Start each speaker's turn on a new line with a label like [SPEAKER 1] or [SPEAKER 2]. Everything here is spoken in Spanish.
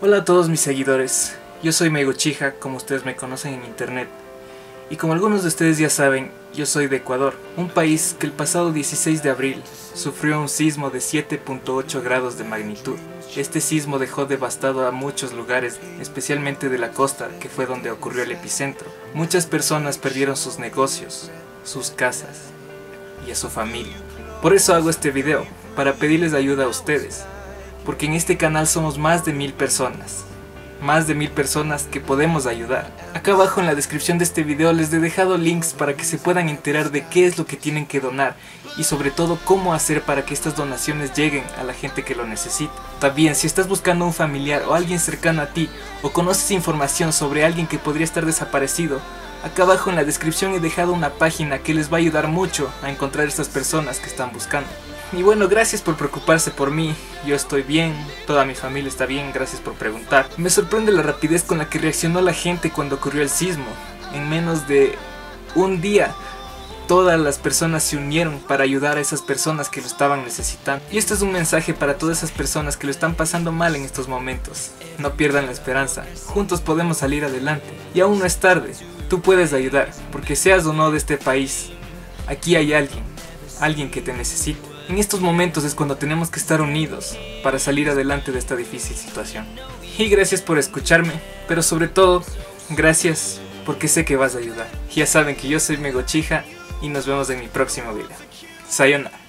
[SPEAKER 1] Hola a todos mis seguidores, yo soy Megochija, como ustedes me conocen en internet. Y como algunos de ustedes ya saben, yo soy de Ecuador, un país que el pasado 16 de abril sufrió un sismo de 7.8 grados de magnitud. Este sismo dejó devastado a muchos lugares, especialmente de la costa, que fue donde ocurrió el epicentro. Muchas personas perdieron sus negocios, sus casas y a su familia. Por eso hago este video, para pedirles ayuda a ustedes, porque en este canal somos más de mil personas, más de mil personas que podemos ayudar. Acá abajo en la descripción de este video les he dejado links para que se puedan enterar de qué es lo que tienen que donar y sobre todo cómo hacer para que estas donaciones lleguen a la gente que lo necesita. También si estás buscando un familiar o alguien cercano a ti o conoces información sobre alguien que podría estar desaparecido, acá abajo en la descripción he dejado una página que les va a ayudar mucho a encontrar estas personas que están buscando. Y bueno, gracias por preocuparse por mí. Yo estoy bien, toda mi familia está bien, gracias por preguntar. Me sorprende la rapidez con la que reaccionó la gente cuando ocurrió el sismo. En menos de un día, todas las personas se unieron para ayudar a esas personas que lo estaban necesitando. Y esto es un mensaje para todas esas personas que lo están pasando mal en estos momentos. No pierdan la esperanza, juntos podemos salir adelante. Y aún no es tarde, tú puedes ayudar, porque seas o no de este país, aquí hay alguien, alguien que te necesita. En estos momentos es cuando tenemos que estar unidos para salir adelante de esta difícil situación. Y gracias por escucharme, pero sobre todo, gracias porque sé que vas a ayudar. Ya saben que yo soy Megochija y nos vemos en mi próximo video. Sayonara.